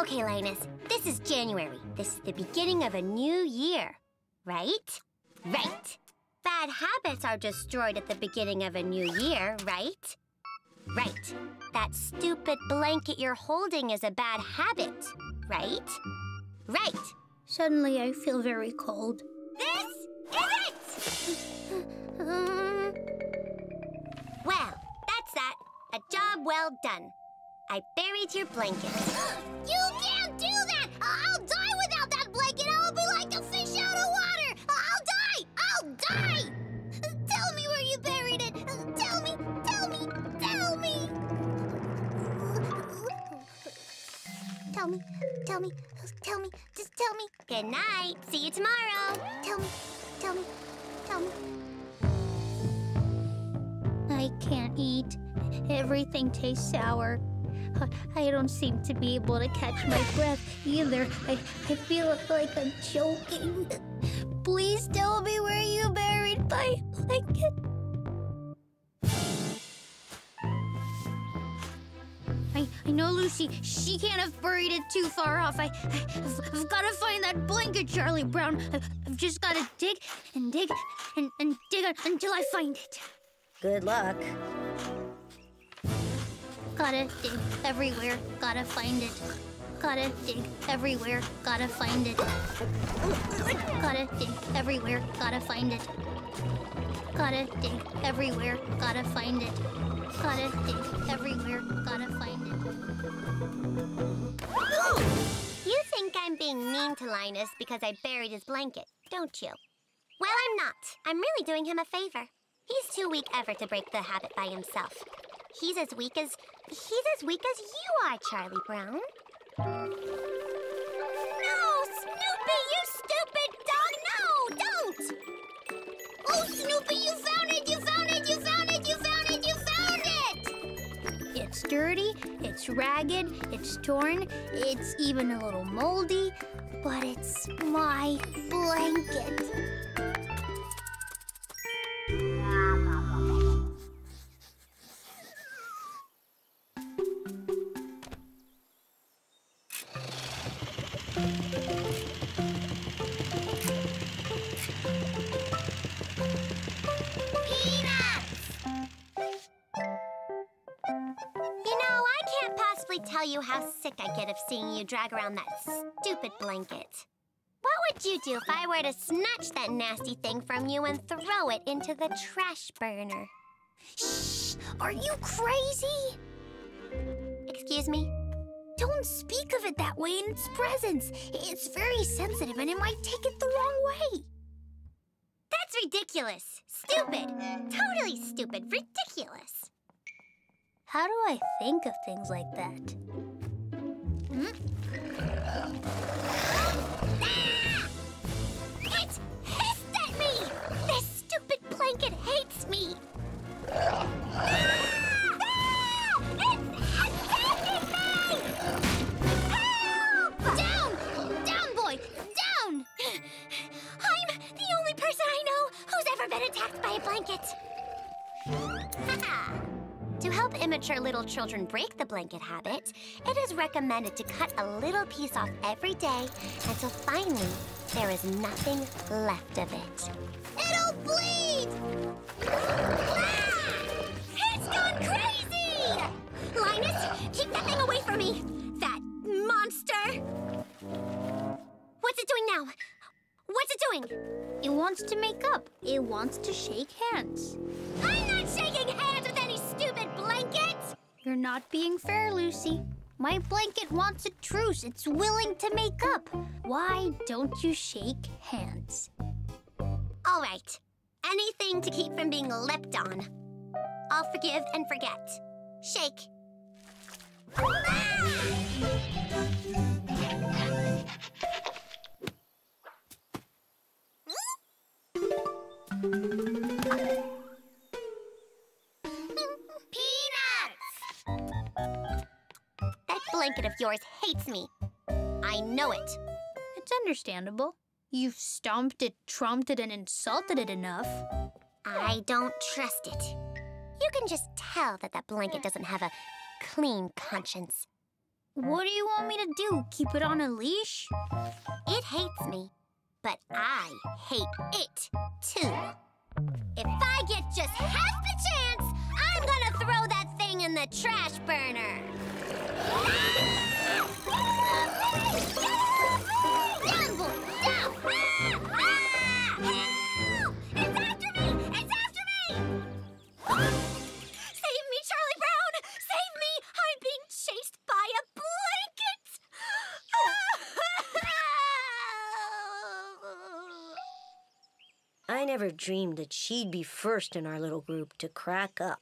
Okay, Linus, this is January. This is the beginning of a new year, right? Right. Bad habits are destroyed at the beginning of a new year, right? Right. That stupid blanket you're holding is a bad habit, right? Right. Suddenly, I feel very cold. This is it! well, that's that. A job well done. I buried your blanket. You can't do that! I'll die without that blanket! I'll be like a fish out of water! I'll die! I'll die! Tell me where you buried it! Tell me! Tell me! Tell me! Tell me! Tell me! Tell me! Just tell me! Good night. See you tomorrow. Tell me! Tell me! Tell me! I can't eat. Everything tastes sour. I don't seem to be able to catch my breath either. I, I feel like I'm choking. Please tell me where you buried my blanket. I, I know Lucy. She can't have buried it too far off. I, I, have I've got to find that blanket, Charlie Brown. I, I've just got to dig and dig and, and dig until I find it. Good luck. Gotta dig everywhere, gotta find it. Gotta dig everywhere, gotta find it. Gotta dig everywhere, gotta find it. Gotta dig everywhere, gotta find it. Gotta dig everywhere, gotta find it. You think I'm being mean to Linus because I buried his blanket, don't you? Well, I'm not. I'm really doing him a favor. He's too weak ever to break the habit by himself. He's as weak as he's as weak as you are, Charlie Brown. No, Snoopy, you stupid dog! No, don't! Oh, Snoopy, you found it! You found it! You found it! You found it! You found it! It's dirty, it's ragged, it's torn, it's even a little moldy, but it's my blanket. I get of seeing you drag around that stupid blanket. What would you do if I were to snatch that nasty thing from you and throw it into the trash burner? Shh! Are you crazy? Excuse me? Don't speak of it that way in its presence. It's very sensitive and it might take it the wrong way. That's ridiculous. Stupid. Totally stupid. Ridiculous. How do I think of things like that? It immature little children break the blanket habit, it is recommended to cut a little piece off every day until finally there is nothing left of it. It'll bleed! Ah! It's gone crazy! Linus, keep that thing away from me! That monster! What's it doing now? What's it doing? It wants to make up. It wants to shake hands. I'm not shaking hands with any stupid blanket! You're not being fair, Lucy. My blanket wants a truce. It's willing to make up. Why don't you shake hands? All right. Anything to keep from being leapt on. I'll forgive and forget. Shake. Peanuts! Blanket of yours hates me. I know it. It's understandable. You've stomped it, trumped it, and insulted it enough. I don't trust it. You can just tell that that blanket doesn't have a clean conscience. What do you want me to do? Keep it on a leash? It hates me, but I hate it too. If I get just half the chance, I'm gonna throw that thing in the trash I never dreamed that she'd be first in our little group to crack up.